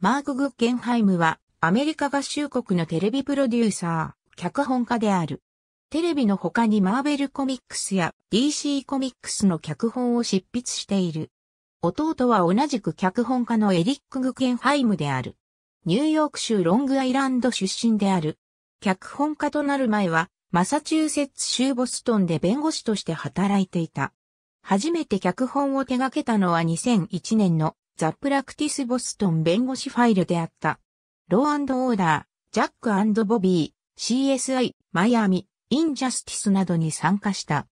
マーク・グッゲンハイムはアメリカ合衆国のテレビプロデューサー、脚本家である。テレビの他にマーベルコミックスや DC コミックスの脚本を執筆している。弟は同じく脚本家のエリック・グッゲンハイムである。ニューヨーク州ロングアイランド出身である。脚本家となる前は、マサチューセッツ州ボストンで弁護士として働いていた。初めて脚本を手掛けたのは2001年のザ・プラクティス・ボストン弁護士ファイルであった。ローオーダー、ジャックボビー、CSI、マイアミ、インジャスティスなどに参加した。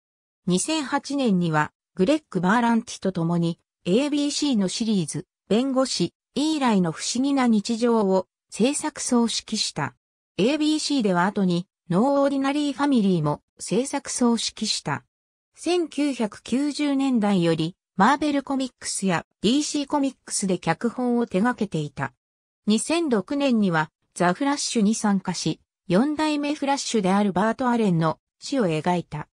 2008年には、グレッグ・バーランティと共に、ABC のシリーズ、弁護士、イーライの不思議な日常を制作総指揮した。ABC では後に、ノーオーディナリーファミリーも制作総指揮した。1990年代よりマーベルコミックスや DC コミックスで脚本を手掛けていた。2006年にはザ・フラッシュに参加し、4代目フラッシュであるバート・アレンの死を描いた。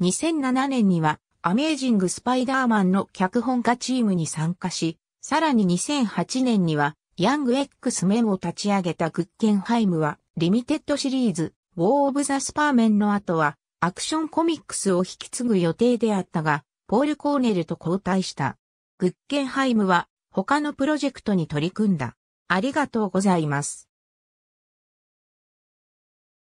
2007年にはアメージング・スパイダーマンの脚本家チームに参加し、さらに2008年にはヤング X メンを立ち上げたグッケンハイムはリミテッドシリーズ、ウォー・オブ・ザ・スーパーメンの後はアクションコミックスを引き継ぐ予定であったが、ポール・コーネルと交代した。グッケンハイムは他のプロジェクトに取り組んだ。ありがとうございます。